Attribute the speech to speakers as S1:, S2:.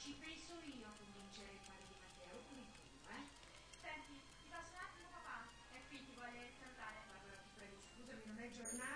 S1: Ci penso io a convincere il padre di Matteo come tu, eh?
S2: Senti, ti passo un attimo papà. E qui ti voglio salutare.
S1: Allora, ti prego, scusami, non è giornata.